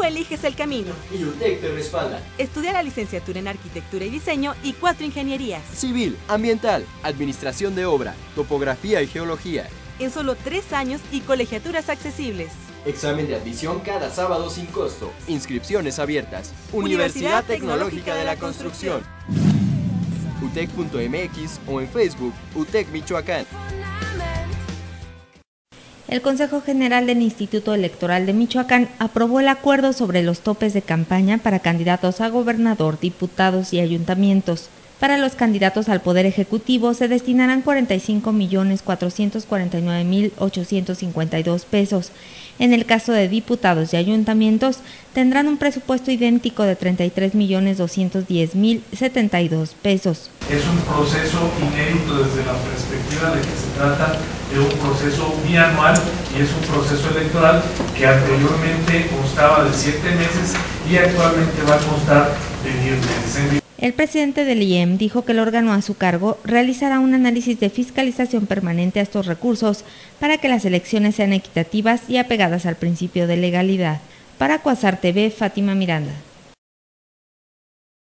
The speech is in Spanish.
Tú eliges el camino. Y UTEC te respalda. Estudia la licenciatura en Arquitectura y Diseño y cuatro ingenierías. Civil, ambiental, administración de obra, topografía y geología. En solo tres años y colegiaturas accesibles. Examen de admisión cada sábado sin costo. Inscripciones abiertas. Universidad Tecnológica de la Construcción. UTEC.mx o en Facebook UTEC Michoacán. El Consejo General del Instituto Electoral de Michoacán aprobó el acuerdo sobre los topes de campaña para candidatos a gobernador, diputados y ayuntamientos. Para los candidatos al Poder Ejecutivo se destinarán 45.449.852 pesos. En el caso de diputados y ayuntamientos, tendrán un presupuesto idéntico de 33.210.072 pesos. Es un proceso inédito desde la perspectiva de que se trata de un proceso bianual y es un proceso electoral que anteriormente constaba de siete meses y actualmente va a constar de 10 meses. El presidente del IEM dijo que el órgano a su cargo realizará un análisis de fiscalización permanente a estos recursos para que las elecciones sean equitativas y apegadas al principio de legalidad. Para Cuasar TV, Fátima Miranda.